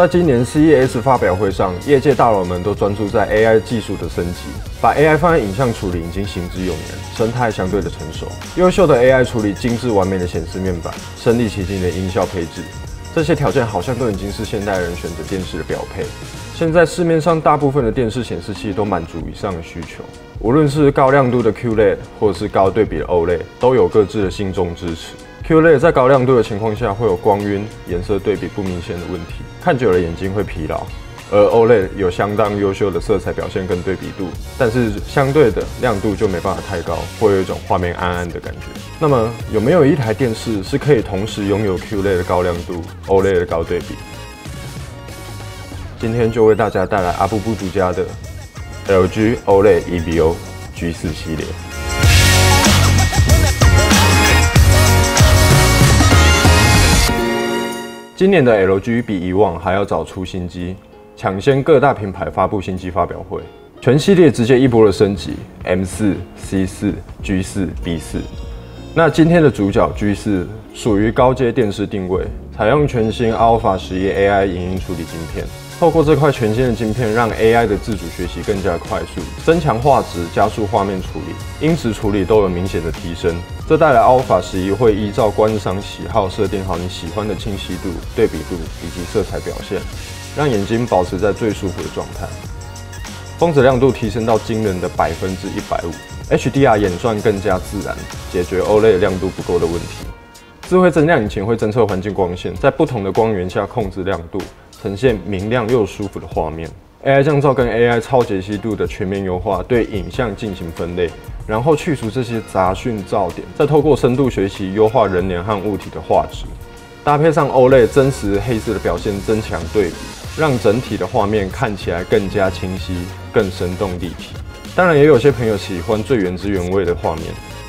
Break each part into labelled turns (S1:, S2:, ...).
S1: 在今年 CES 发表会上，业界大佬们都专注在 AI 技术的升级，把 AI 放在影像处理已经行之有年，生态相对的成熟。优秀的 AI 处理精致完美的显示面板，身临其境的音效配置，这些条件好像都已经是现代人选择电视的标配。现在市面上大部分的电视显示器都满足以上的需求，无论是高亮度的 QLED 或者是高对比的 OLED，都有各自的信众支持。QLED 在高亮度的情况下会有光晕、颜色对比不明显的问题，看久了眼睛会疲劳。而 OLED 有相当优秀的色彩表现跟对比度，但是相对的亮度就没办法太高，会有一种画面暗暗的感觉。那么有没有一台电视是可以同时拥有 QLED 的高亮度、OLED 的高对比？今天就为大家带来阿布布独家的 LG OLED EVO G4 系列。今年的 LG 比以往还要早出新机，抢先各大品牌发布新机发表会，全系列直接一波的升级 M 四、C 四、G 四、B 四。那今天的主角 G 四属于高阶电视定位，采用全新 Alpha 十一 AI 影音处理晶片。透过这块全新的晶片，让 AI 的自主学习更加快速，增强画质，加速画面处理，音质处理都有明显的提升。这带来 Alpha 十一会依照观赏喜好设定好你喜欢的清晰度、对比度以及色彩表现，让眼睛保持在最舒服的状态。峰值亮度提升到惊人的百分之一百五，HDR 演算更加自然，解决 OLED 亮度不够的问题。智慧增亮引擎会侦测环境光线，在不同的光源下控制亮度。呈现明亮又舒服的画面，AI 降噪跟 AI 超解析度的全面优化，对影像进行分类，然后去除这些杂讯噪点，再透过深度学习优化人脸和物体的画质，搭配上 OLED 真实黑色的表现，增强对比，让整体的画面看起来更加清晰、更生动立体。当然，也有些朋友喜欢最原汁原味的画面。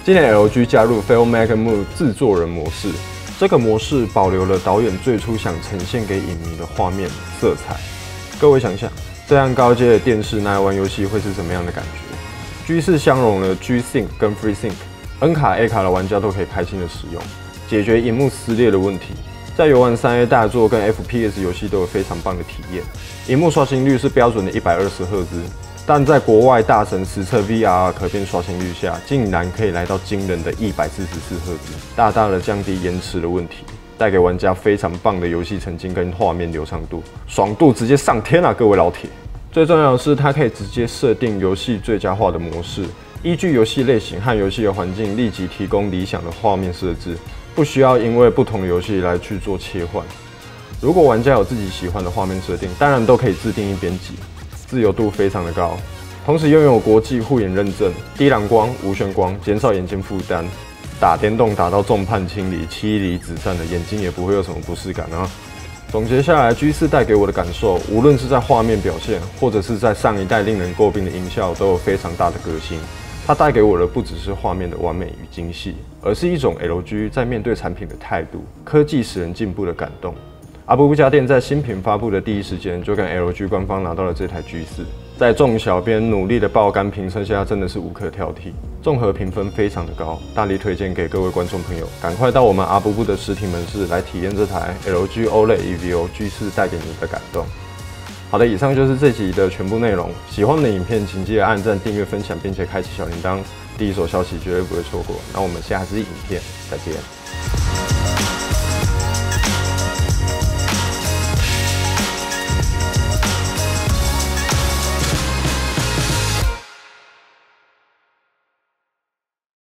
S1: 今年 LG 加入 Filmmaker 制作人模式。这个模式保留了导演最初想呈现给影迷的画面色彩。各位想想，这样高阶的电视拿来玩游戏会是什么样的感觉？G4 相容了 G Sync 跟 FreeSync，N 卡 A 卡的玩家都可以开心的使用，解决荧幕撕裂的问题。在游玩三 A 大作跟 FPS 游戏都有非常棒的体验。荧幕刷新率是标准的一百二十赫兹。但在国外大神实测 VR 可变刷新率下，竟然可以来到惊人的一百四十四赫兹，大大的降低延迟的问题，带给玩家非常棒的游戏沉浸跟画面流畅度，爽度直接上天啊！各位老铁，最重要的是它可以直接设定游戏最佳化的模式，依据游戏类型和游戏的环境，立即提供理想的画面设置，不需要因为不同游戏来去做切换。如果玩家有自己喜欢的画面设定，当然都可以自定义编辑。自由度非常的高，同时拥有国际护眼认证，低蓝光、无眩光，减少眼睛负担。打电动打到众叛亲离、妻离子散的眼睛也不会有什么不适感啊。总结下来，G4 带给我的感受，无论是在画面表现，或者是在上一代令人诟病的音效，都有非常大的革新。它带给我的不只是画面的完美与精细，而是一种 LG 在面对产品的态度，科技使人进步的感动。阿布布家电在新品发布的第一时间就跟 LG 官方拿到了这台 G4，在众小编努力的爆肝评测下，真的是无可挑剔，综合评分非常的高，大力推荐给各位观众朋友，赶快到我们阿布布的实体门市来体验这台 LG OLED EVO G4 带给你的感动。好的，以上就是这集的全部内容，喜欢的影片，请记得按赞、订阅、分享，并且开启小铃铛，第一手消息绝对不会错过。那我们下支影片再见。